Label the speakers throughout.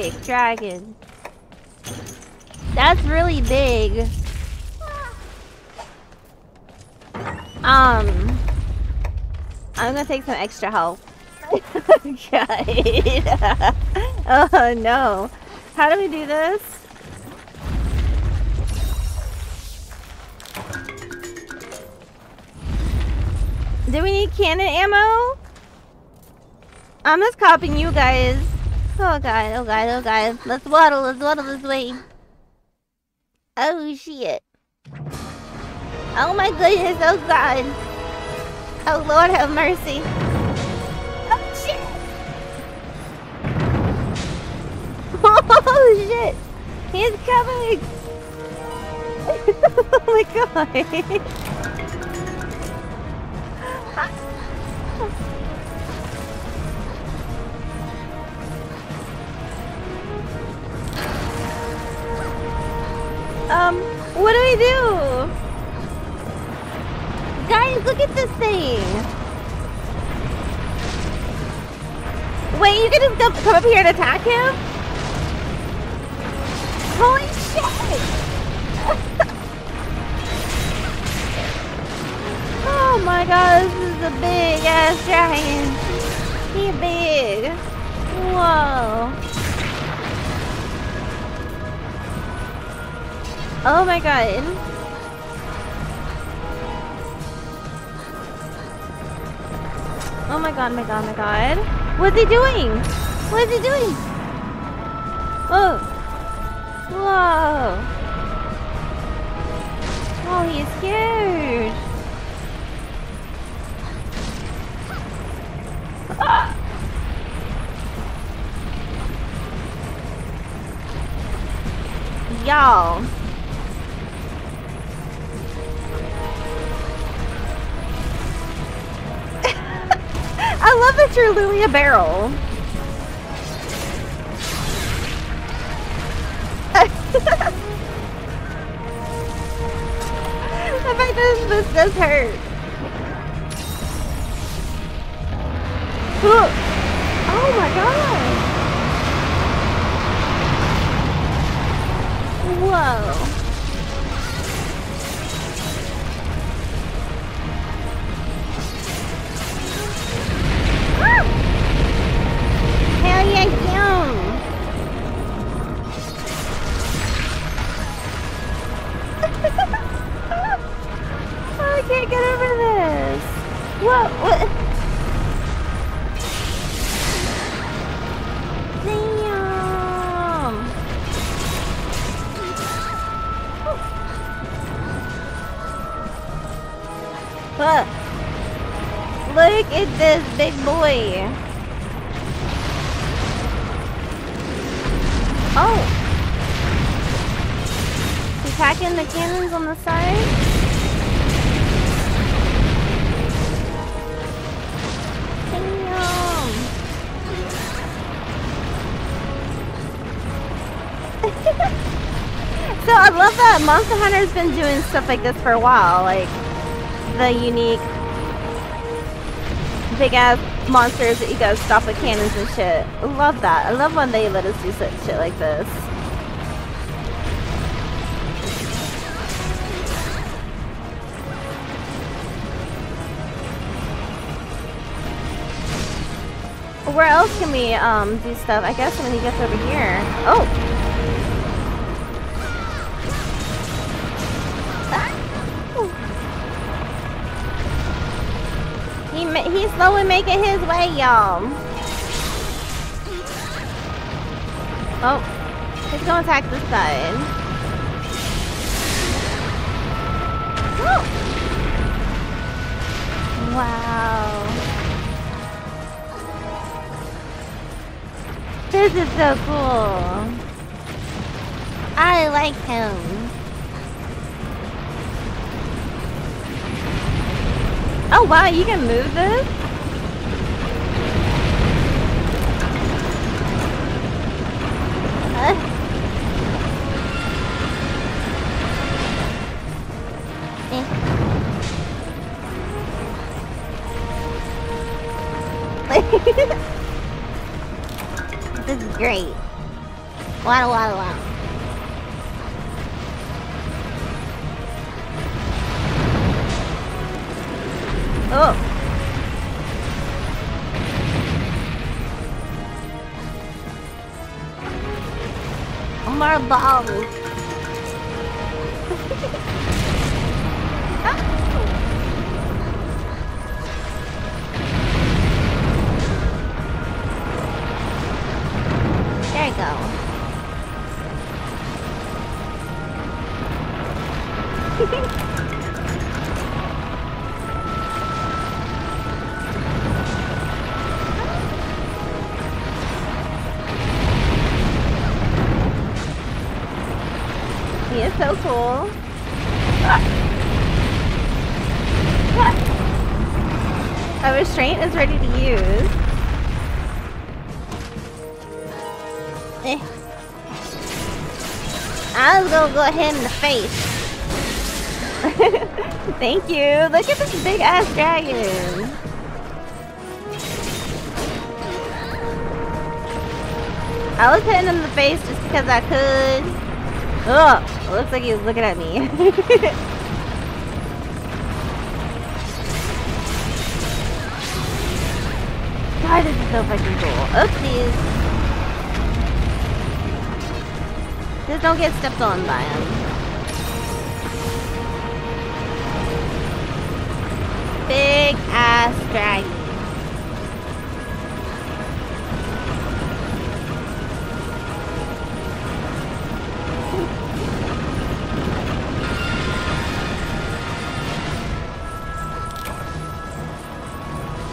Speaker 1: big dragon. That's really big. Um, I'm gonna take some extra help. oh no. How do we do this? Do we need cannon ammo? I'm just copying you guys. Oh god, oh god, oh god. Let's waddle, let's waddle this way. Oh shit. Oh my goodness, oh god. Oh lord have mercy. Oh shit. Oh shit. He's coming. oh my god. Ah. Um, what do we do? Guys, look at this thing. Wait, you can just come, up here and attack him? Holy shit! oh my god, this is a big ass dragon. He big. Whoa. Oh my god. Oh my god, my god, my god. What's he doing? What is he doing? Oh. Whoa. Oh, he's scared. Ah. Y'all. I love that you're literally a barrel. I bet this, this does hurt. Oh my god. Whoa. Boy! Oh! He's attacking the cannons on the side? So I love that Monster Hunter's been doing stuff like this for a while, like the unique big ass monsters that you guys stop with cannons and shit. I love that. I love when they let us do such shit like this. Where else can we um do stuff? I guess when he gets over here. Oh! He's slowly making his way, y'all. Oh, he's gonna attack this side. Oh. Wow. This is so cool. I like him. Oh wow, you can move this? Eh. this is great. Waddle, waddle, waddle. You go. Go ahead in the face. Thank you. Look at this big ass dragon. I was hitting him in the face just because I could. Ugh, looks like he was looking at me. God, this is so fucking cool. Oh, Oopsies. Just don't get stepped on by him. Big ass dragon.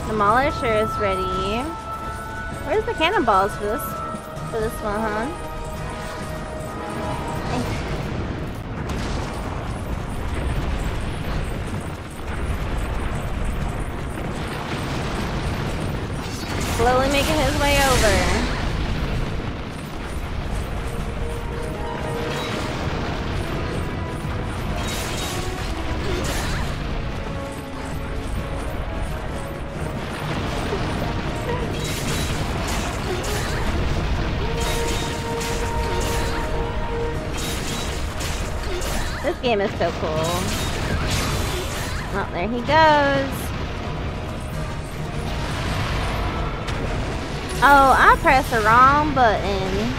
Speaker 1: Demolisher is ready. Where's the cannonballs for this for this one, huh? Slowly making his way over. This game is so cool. Oh, there he goes. Oh, I pressed the wrong button.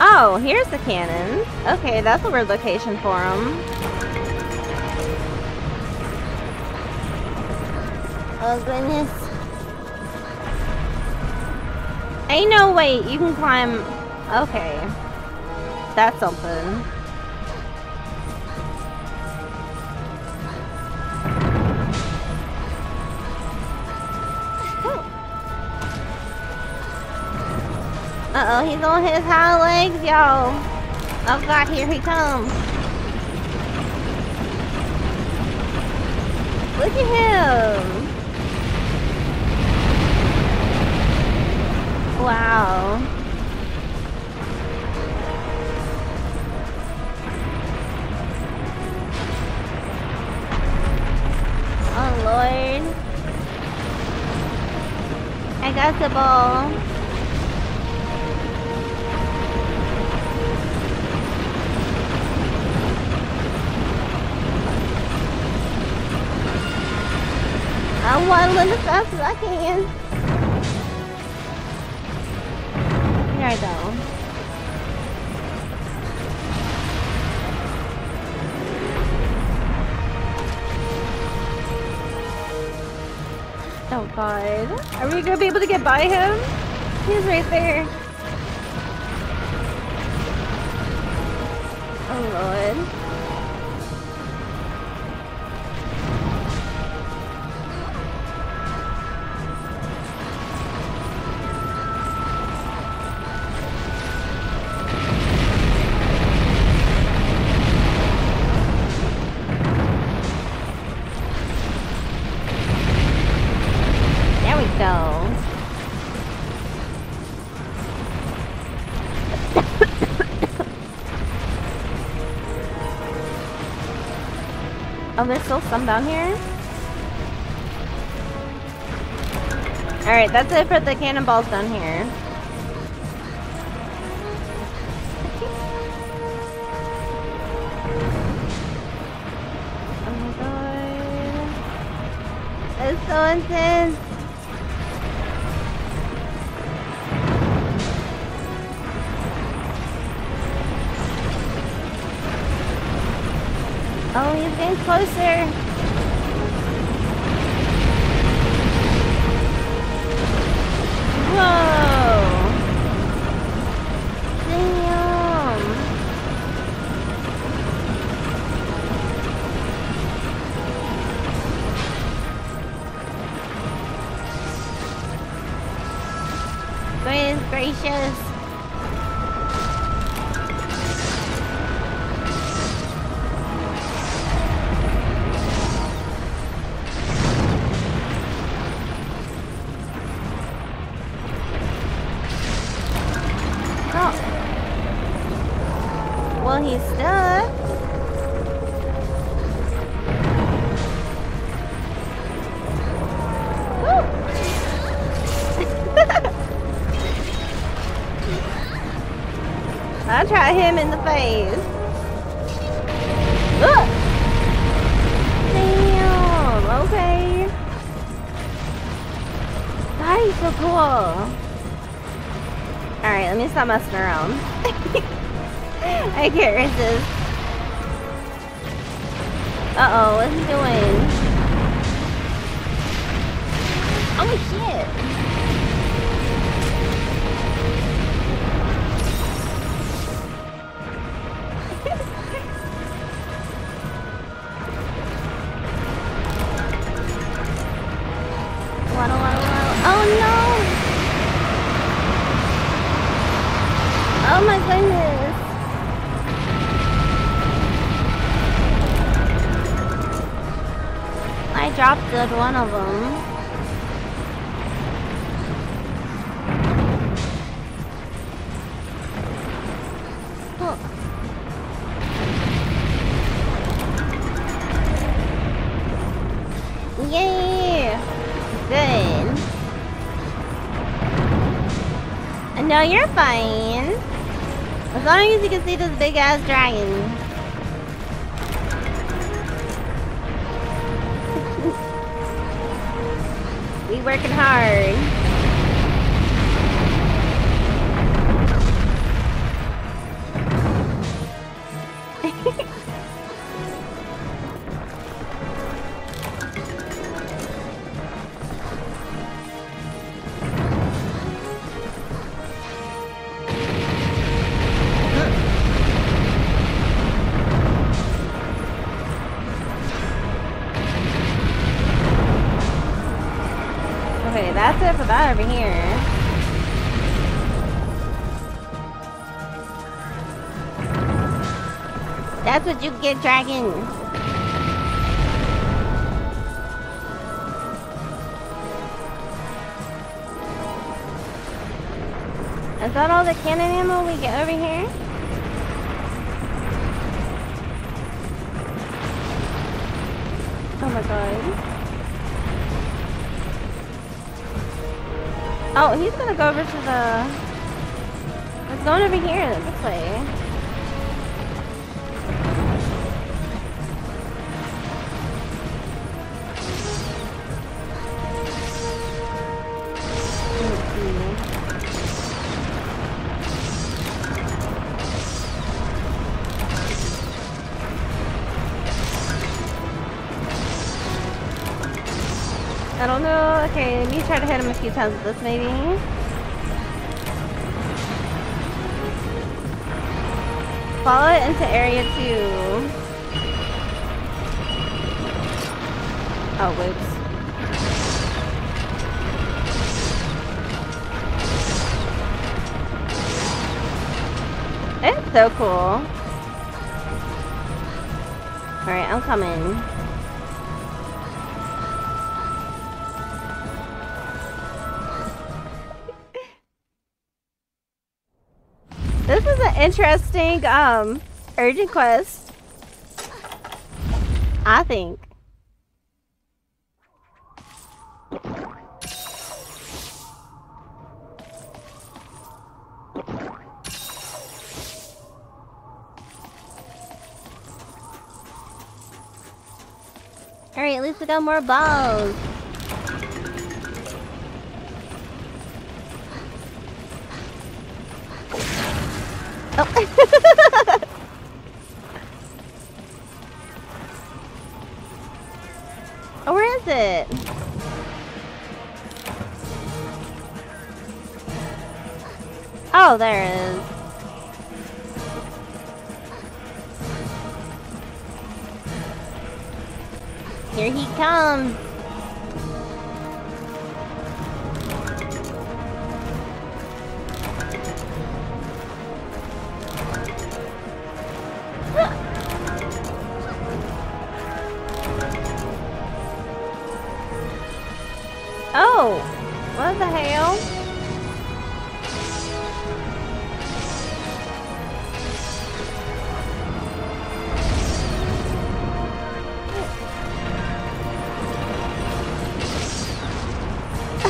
Speaker 1: Oh, here's the cannon. Okay, that's a weird location for him. Oh goodness. Ain't no way you can climb. Okay. That's something. Uh-oh, he's on his hind legs, y'all. Oh god, here he comes. Look at him. Wow. Oh lord. I got the ball. Waddling as fast as I can. Here I go. Oh god. Are we gonna be able to get by him? He's right there. Oh lord. Oh, there's still some down here? Alright, that's it for the cannonballs down here. Oh my god. It's so intense. Oh, he's getting closer. Him in the face. Look! Damn, okay. That is so cool. Alright, let me stop messing around. I can't resist. Uh-oh, what's he doing? Oh shit! One of them. Yay! Good. No, you're fine. As long as you can see this big ass dragon. Working hard. That's what you get, dragon. Is that all the cannon ammo we get over here? Oh my god. Oh, he's gonna go over to the... It's going over here, this way. Let me try to hit him a few times with this maybe. Follow it into area two. Oh, whoops. It's so cool. Alright, I'm coming. interesting um urgent quest. I think. Alright, at least we got more balls. Oh. oh, where is it? Oh, there it is. Here he comes.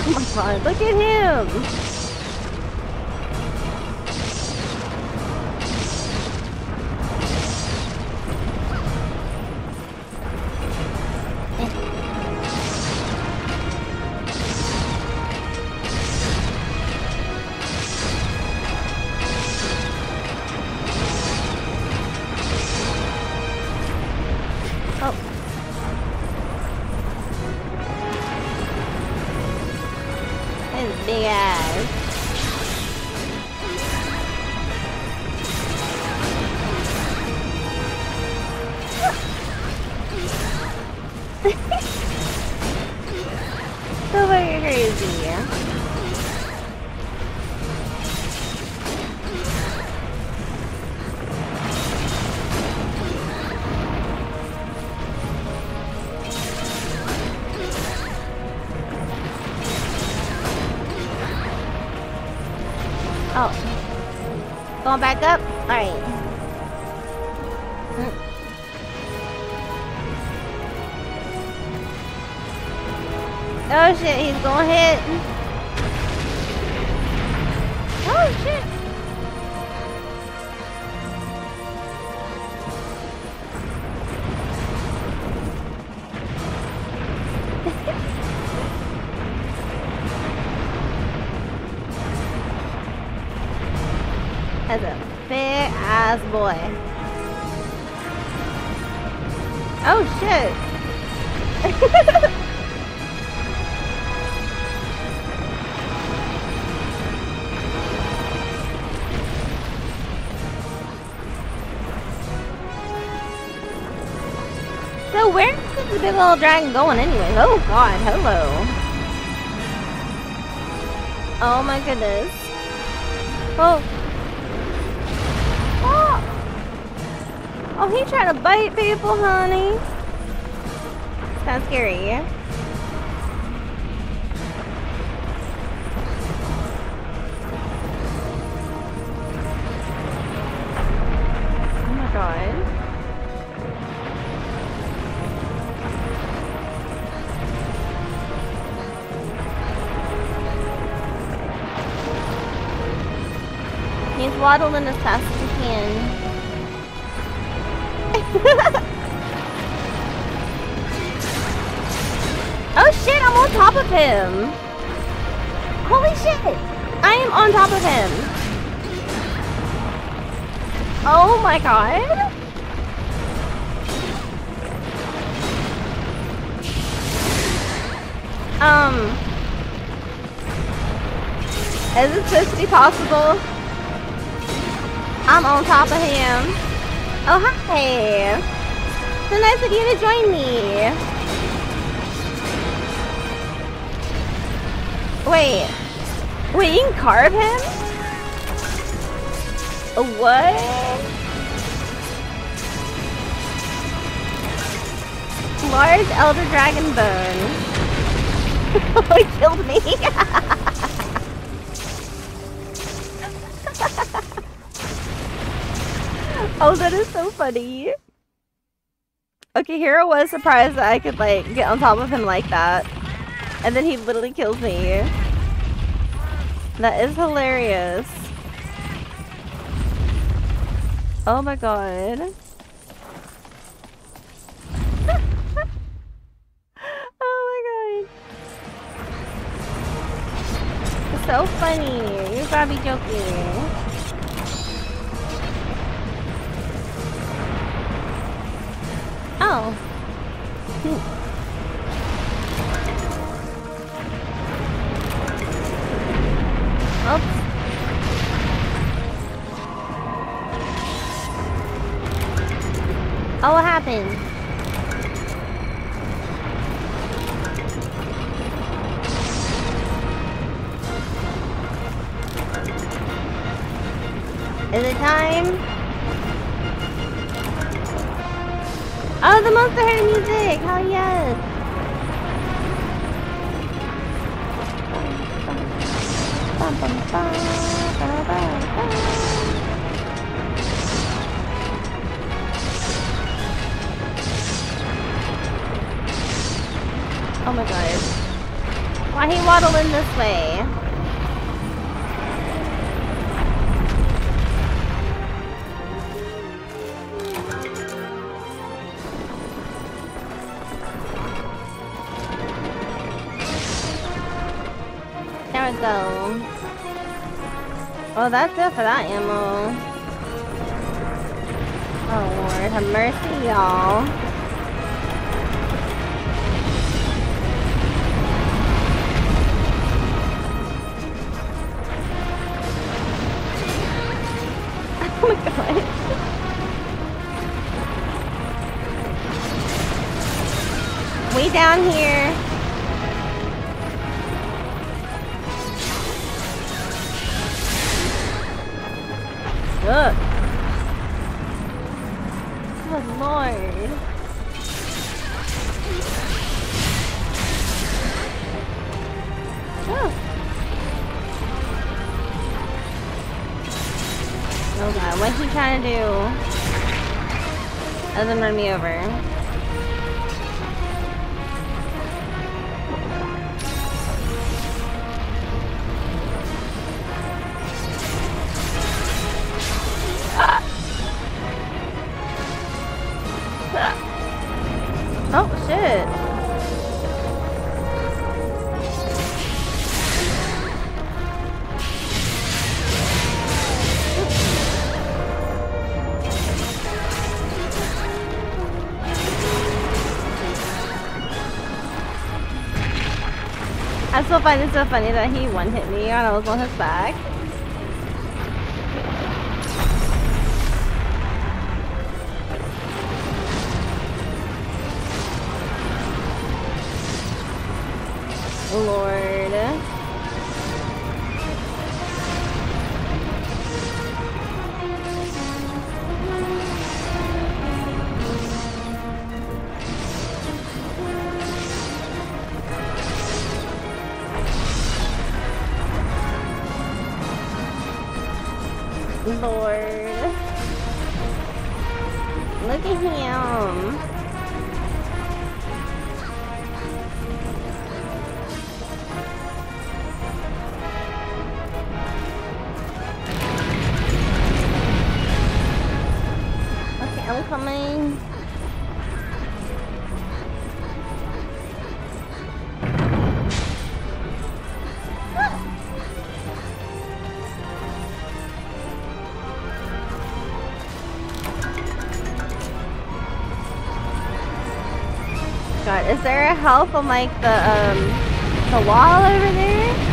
Speaker 1: Oh my god, look at him! Going back up? Alright. Oh so where's this big old dragon going anyway? Oh god, hello. Oh my goodness. Oh. Oh, oh he trying to bite people, honey. Sounds scary. Oh waddling as fast as he can. oh shit, I'm on top of him. Holy shit. I am on top of him. Oh my god. Um, is it supposed possible? I'm on top of him. Oh, hi! So nice of you to join me! Wait. Wait, you can carve him? What? Large Elder Dragon Bone. oh, he killed me! Oh, that is so funny. Okay, Hero was surprised that I could, like, get on top of him like that. And then he literally kills me. That is hilarious. Oh my god. oh my god. So funny. You gotta be joking. Oh. Oh my god. Why he waddling this way? Oh, that's it for that ammo. Oh lord, have mercy, y'all. Oh my god. Way down here. Ugh. Good lord. Oh. Oh god, what's he trying to do? Other than run me over. I still find it so funny that he one hit me and I was on his back. Lord. Is there a help on like the um the wall over there?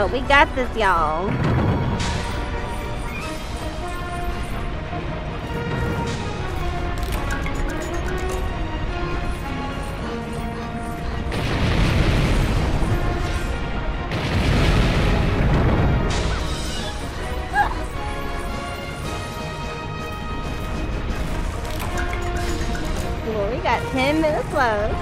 Speaker 1: But we got this, y'all. Glory got 10 minutes left.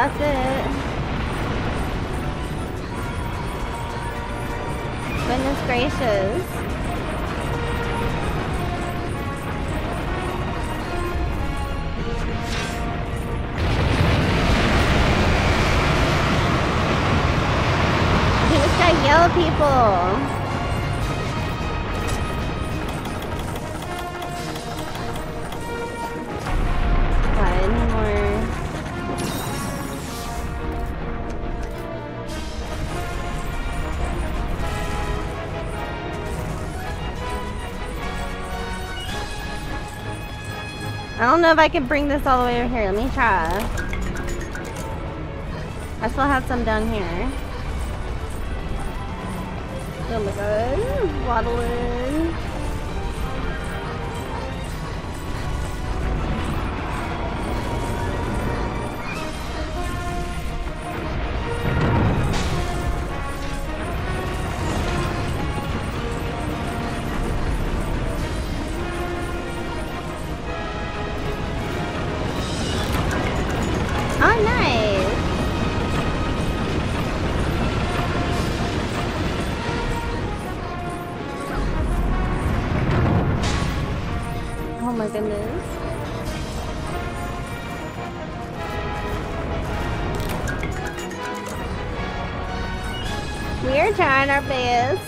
Speaker 1: that's it. Goodness gracious. People? Don't know if I can bring this all the way over here. Let me try. I still have some down here. Oh my god. Waddling. Our best.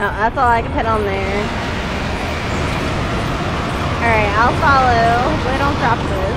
Speaker 1: Oh, that's all I can put on there. Alright, I'll follow. Hopefully don't drop this.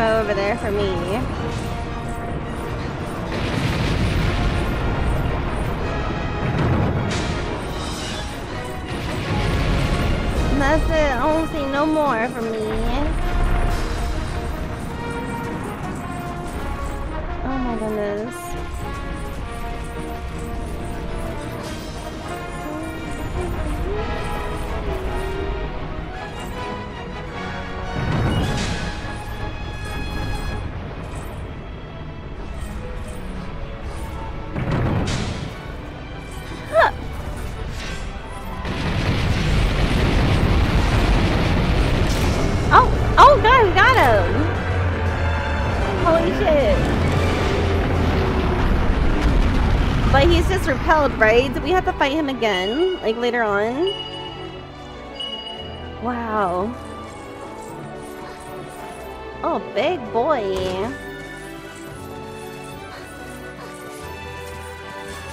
Speaker 1: Over there for me. That's it. I don't see no more for me. We have to fight him again? Like later on? Wow. Oh, big boy.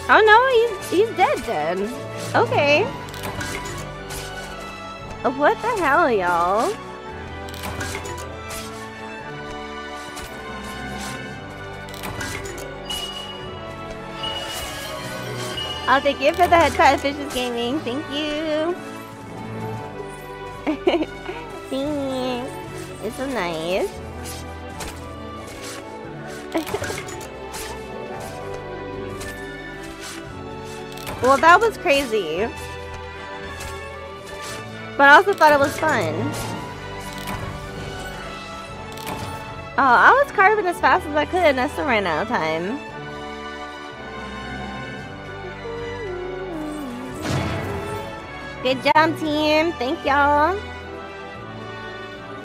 Speaker 1: Oh no, he's, he's dead dead. Okay. What the hell, y'all? I'll take it for the headshot Fishes Gaming. Thank you. Thanks. It's so nice. well, that was crazy. But I also thought it was fun. Oh, I was carving as fast as I could and I still ran out of time. Good job, team. Thank y'all.